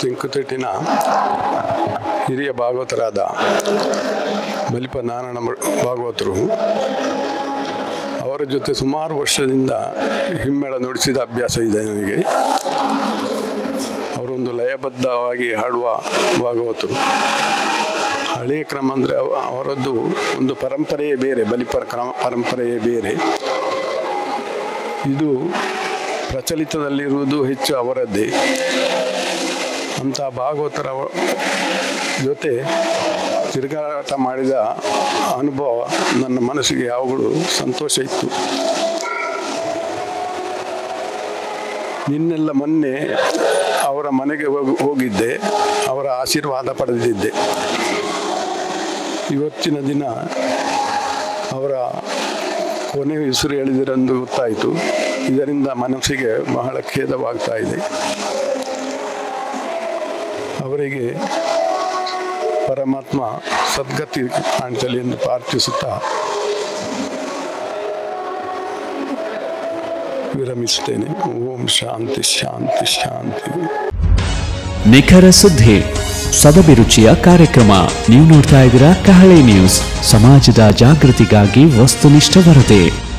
ತೆಂಕುತಿಟ್ಟಿನ ಹಿರಿಯ ಭಾಗವತರಾದ ಬಲಿಪ ನಾರಾಯಣ ಭಾಗವತರು, ಅವರ ಜೊತೆ ಸುಮಾರು ವರ್ಷದಿಂದ ಹಿಮ್ಮೇಳ ನುಡಿಸಿದ ಅಭ್ಯಾಸ ಇದೆ ನನಗೆ. ಅವರೊಂದು ಲಯಬದ್ಧವಾಗಿ ಹಾಡುವ ಭಾಗವತರು. ಹಳೆಯ ಕ್ರಮ ಅಂದರೆ ಅವರದ್ದು ಒಂದು ಪರಂಪರೆಯೇ ಬೇರೆ, ಬಲಿಪರ ಕ್ರಮ, ಪರಂಪರೆಯೇ ಬೇರೆ. ಇದು ಪ್ರಚಲಿತದಲ್ಲಿರುವುದು ಹೆಚ್ಚು ಅವರದ್ದೇ. ಅಂಥ ಭಾಗವತರ ಜೊತೆ ತಿರುಗಾಟ ಮಾಡಿದ ಅನುಭವ ನನ್ನ ಮನಸ್ಸಿಗೆ ಯಾವಾಗಲೂ ಸಂತೋಷ ಇತ್ತು. ನಿನ್ನೆಲ್ಲ ಮೊನ್ನೆ ಅವರ ಮನೆಗೆ ಹೋಗಿ ಹೋಗಿದ್ದೆ, ಅವರ ಆಶೀರ್ವಾದ ಪಡೆದಿದ್ದೆ. ಇವತ್ತಿನ ದಿನ ಅವರ ಕೊನೆ ಹೆಸರು ಎಳೆದಿರಂದು ಗೊತ್ತಾಯಿತು. ಇದರಿಂದ ಮನಸ್ಸಿಗೆ ಬಹಳ ಖೇದವಾಗ್ತಾ ಇದೆ. ಅವರಿಗೆ ಪರಮಾತ್ಮ ಸದ್ಗತಿ ಕಾಣಿಸಲಿ ಎಂದು ಪ್ರಾರ್ಥಿಸುತ್ತಾ ವಿರಮಿಸುತ್ತೇನೆ. ಓಂ ಶಾಂತಿ ಶಾಂತಿ ಶಾಂತಿ. ನಿಖರ ಸುದ್ದಿ ಸದಭಿರುಚಿಯ ಕಾರ್ಯಕ್ರಮ. ನೀವು ನೋಡ್ತಾ ಇದ್ದೀರಾ ಕಹಳೆ ನ್ಯೂಸ್. ಸಮಾಜದ ಜಾಗೃತಿಗಾಗಿ ವಸ್ತುನಿಷ್ಠ ವರದಿ.